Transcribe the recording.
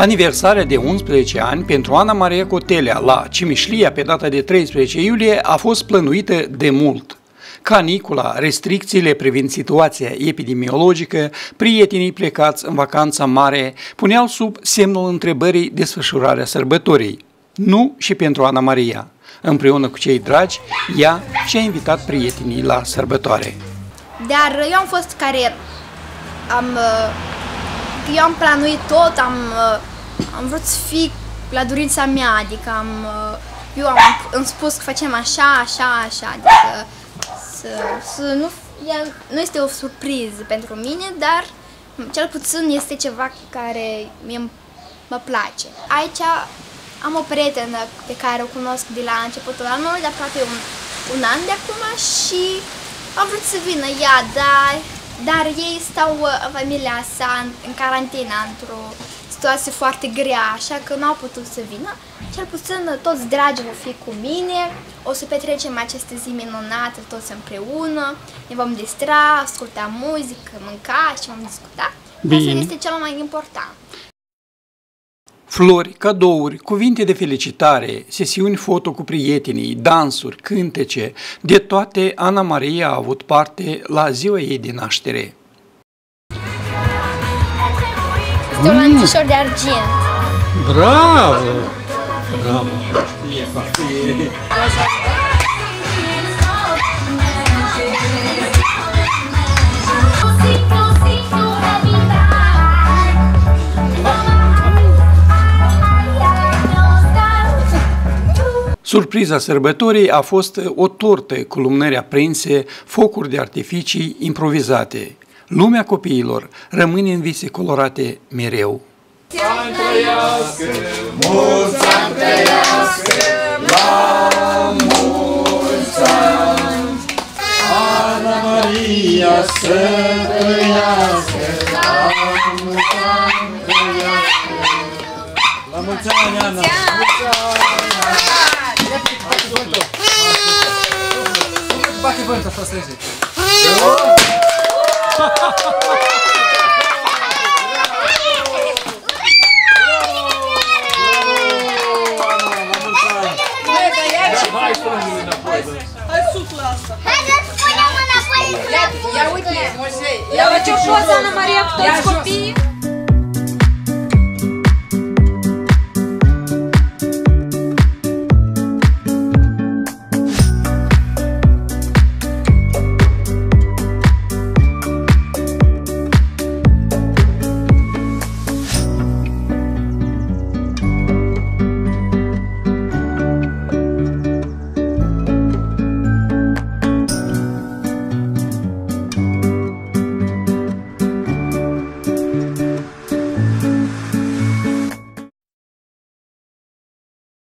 Aniversarea de 11 ani pentru Ana Maria Cotelea la Cimișlia pe data de 13 iulie a fost plănuită de mult. Canicula, restricțiile privind situația epidemiologică, prietenii plecați în vacanța mare puneau sub semnul întrebării desfășurarea sărbătorii. Nu și pentru Ana Maria. Împreună cu cei dragi, ea și-a invitat prietenii la sărbătoare. Dar eu am fost care am, uh, eu am planuit tot, am, uh, am vrut să fiu la dorința mea, adică am, uh, eu am, am spus că facem așa, așa, așa, adică să, să nu, e, nu este o surpriză pentru mine, dar cel puțin este ceva care mie mă place. Aici am o prietenă pe care o cunosc de la începutul anului, de aproape un, un an de acum și am vrut să vină ea, dar, dar ei stau în familia sa în, în carantină, într-o situație foarte grea, așa că nu au putut să vină. Cel puțin toți dragi vor fi cu mine, o să petrecem aceste zi minunate toți împreună, ne vom distra, asculta muzică, mânca și vom discuta. Bine. Asta este cel mai important. Flori, cadouri, cuvinte de felicitare, sesiuni foto cu prietenii, dansuri, cântece, de toate Ana Maria a avut parte la ziua ei de naștere. Este un antișor de argint. Bravo! Bravo! Surpriza sărbătorii a fost o tortă cu lumânări aprinse, focuri de artificii improvizate. Lumea copiilor rămâne în vise colorate mereu. Să trăiască, mulți ani trăiască, la mulți ani. Ana Maria să trăiască, la mulți ani trăiască. La mulți ani, Ana! Mulți ani! Bate vântul, să strânge. Я хочу поза на Марія, хтось копіє.